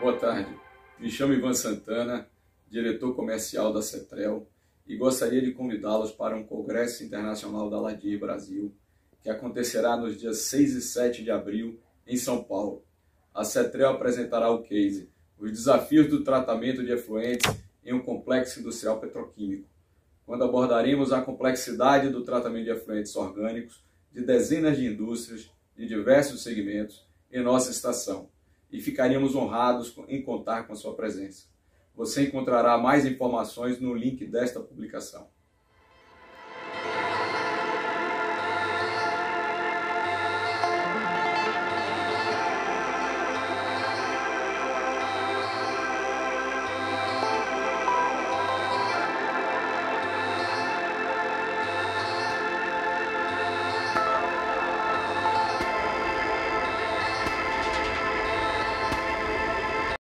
Boa tarde. Me chamo Ivan Santana, diretor comercial da Cetrel, e gostaria de convidá-los para um Congresso Internacional da Ladia Brasil, que acontecerá nos dias 6 e 7 de abril em São Paulo. A Cetrel apresentará o case Os desafios do tratamento de efluentes em um complexo industrial petroquímico, quando abordaremos a complexidade do tratamento de efluentes orgânicos de dezenas de indústrias de diversos segmentos em nossa estação e ficaríamos honrados em contar com a sua presença. Você encontrará mais informações no link desta publicação.